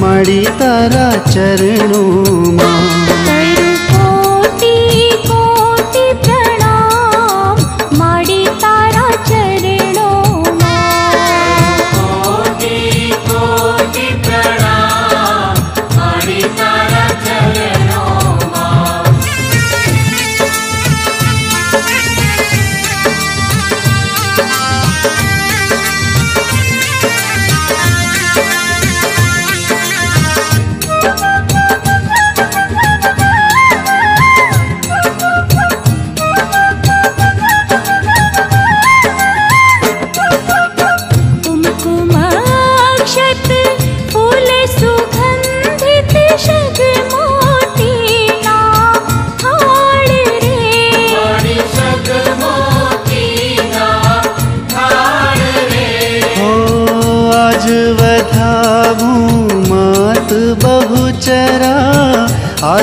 मणि तारा चरणों मां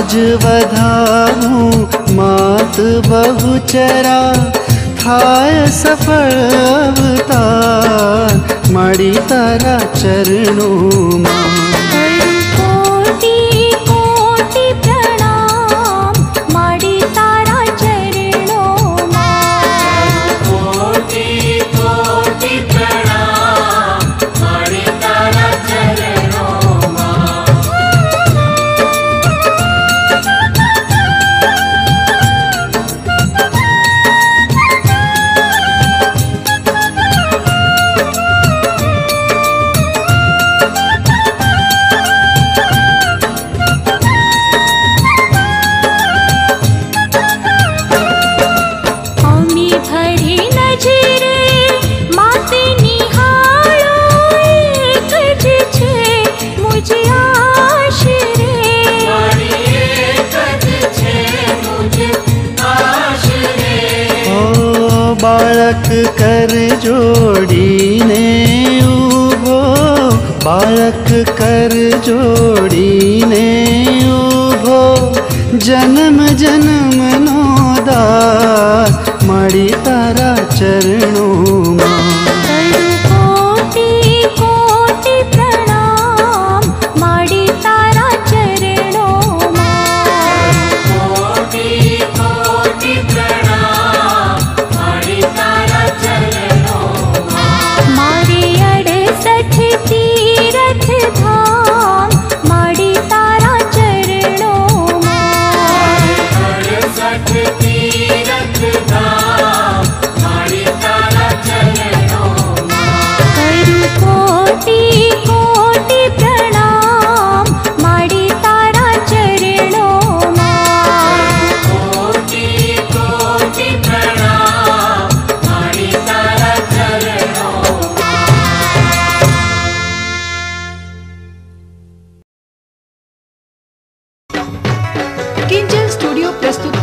आज वधाऊ मात बहुचरा थाय सफल अवतार मडी तारा चरणों मा बालक कर जोड़ी ने वो बालक कर जोड़ी ने वो जन्म जन्म नोदा मड़ी तारा चरणों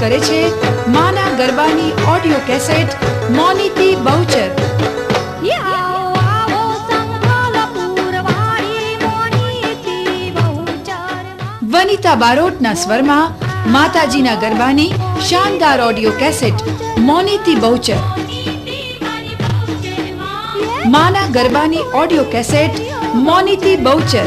કરે છે માના ગરબાની ઓડિયો કેસેટ મોનીતી બહુચર વનિતા બારોટના સ્વરમાં માતાજીના ગરબાની શાનદાર ઓડિયો કેસેટ મોનીતી બહુચર માના ગરબાની ઓડિયો કેસેટ મોનીતી બહુચર